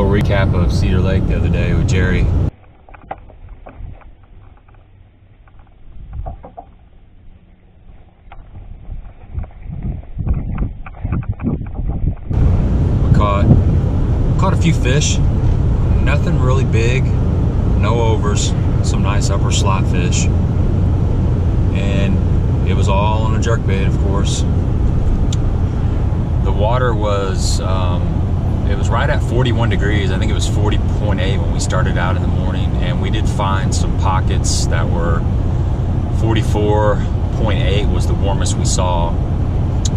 little recap of Cedar Lake the other day with Jerry. We caught caught a few fish. Nothing really big, no overs, some nice upper slot fish. And it was all on a jerk bait, of course. The water was um, it was right at 41 degrees. I think it was 40.8 when we started out in the morning, and we did find some pockets that were 44.8 was the warmest we saw.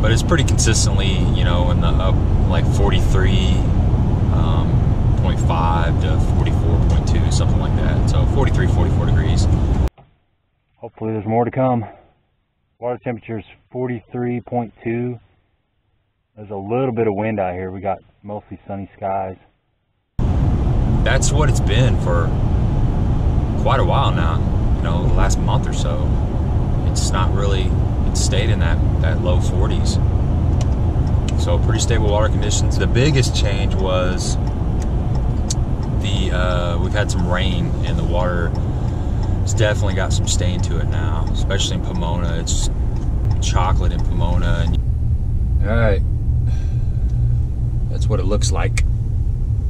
But it's pretty consistently, you know, in the up like 43.5 um, to 44.2, something like that. So 43, 44 degrees. Hopefully there's more to come. Water temperature is 43.2. There's a little bit of wind out here. We got mostly sunny skies. That's what it's been for quite a while now. You know, the last month or so. It's not really. It's stayed in that that low 40s. So pretty stable water conditions. The biggest change was the uh, we've had some rain and the water. It's definitely got some stain to it now, especially in Pomona. It's chocolate in Pomona. All right. What it looks like.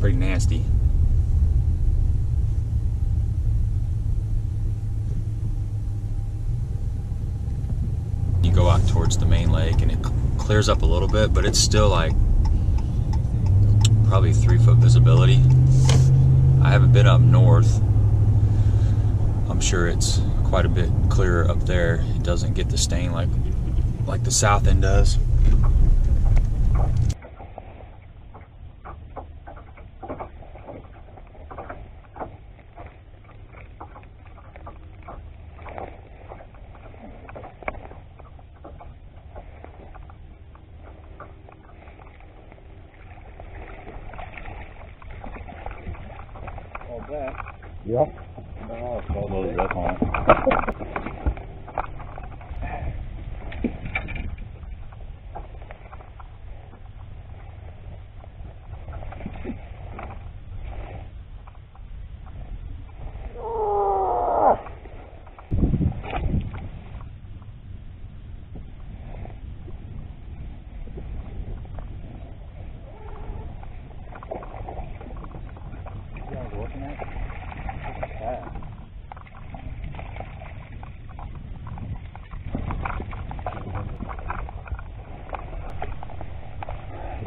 Pretty nasty. You go out towards the main lake and it clears up a little bit, but it's still like probably three foot visibility. I haven't been up north. I'm sure it's quite a bit clearer up there. It doesn't get the stain like like the south end does. That. Yep. Oh, it's up on it. You guys looking at? Look at that.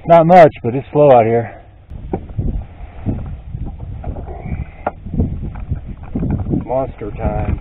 Not much, but it's slow out here. Monster time.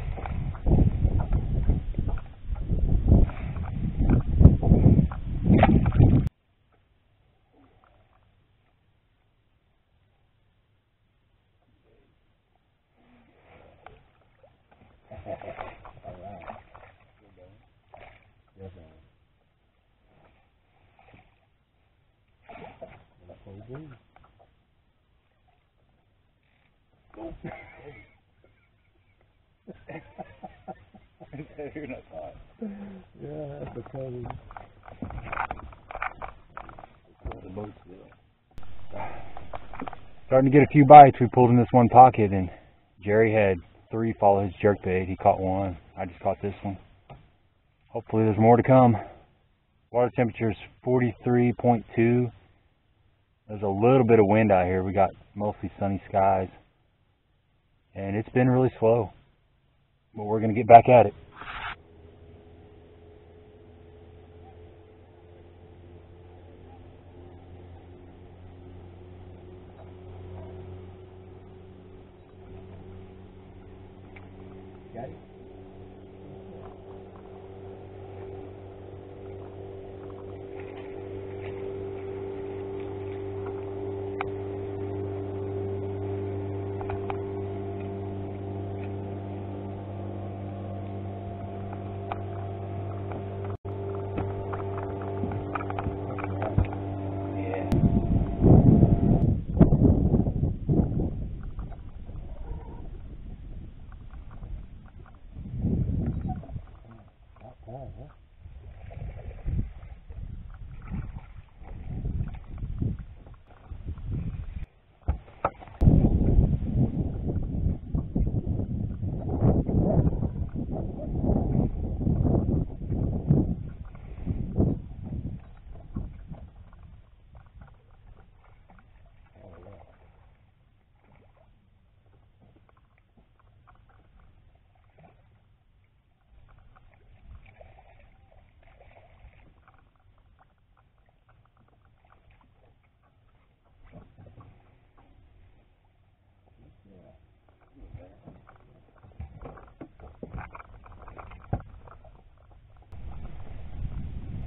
You're not caught. Yeah, that's cover. The boat's there. Starting to get a few bites. We pulled in this one pocket, and Jerry had three follow his jerk bait. He caught one. I just caught this one. Hopefully, there's more to come. Water temperature is 43.2. There's a little bit of wind out here. We got mostly sunny skies. And it's been really slow. But we're going to get back at it. Got it?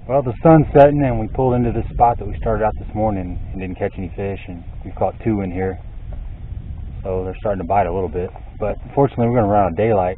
Well, the sun's setting and we pulled into this spot that we started out this morning and didn't catch any fish and we've caught two in here. So they're starting to bite a little bit. But fortunately we're going to run out of daylight.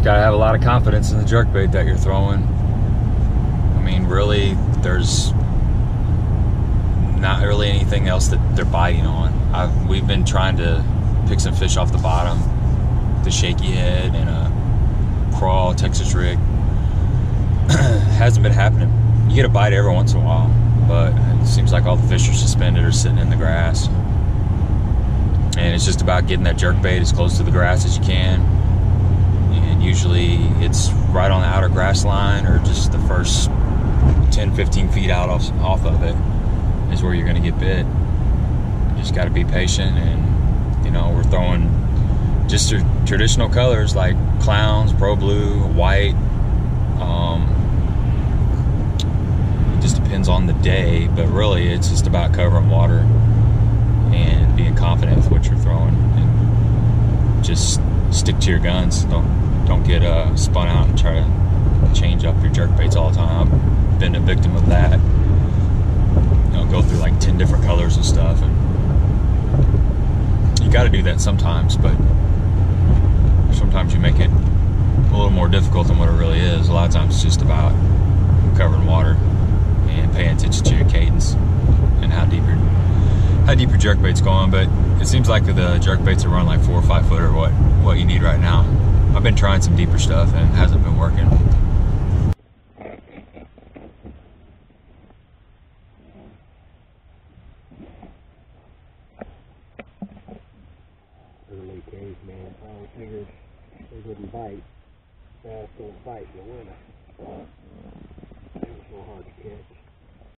Just gotta have a lot of confidence in the jerkbait that you're throwing. I mean, really, there's not really anything else that they're biting on. I've, we've been trying to pick some fish off the bottom, the shaky head and a crawl Texas rig. Hasn't been happening. You get a bite every once in a while, but it seems like all the fish are suspended or sitting in the grass. And it's just about getting that jerkbait as close to the grass as you can usually it's right on the outer grass line or just the first 10 15 feet out off, off of it is where you're going to get bit. You just got to be patient and you know we're throwing just your traditional colors like clowns pro blue white um, it just depends on the day but really it's just about covering water and being confident with what you're throwing and just stick to your guns. Don't don't get uh, spun out and try to change up your jerk baits all the time. I've been a victim of that. You know, go through like 10 different colors and stuff. And you got to do that sometimes, but sometimes you make it a little more difficult than what it really is. A lot of times it's just about covering water and paying attention to your cadence and how deep your how deep your jerk bait's going. But it seems like the jerk baits are run like four or five foot or what what you need right now. I've been trying some deeper stuff and it hasn't been working. Early days, man. I figured they wouldn't bite. Fast don't bite in the winter. It was so hard to catch.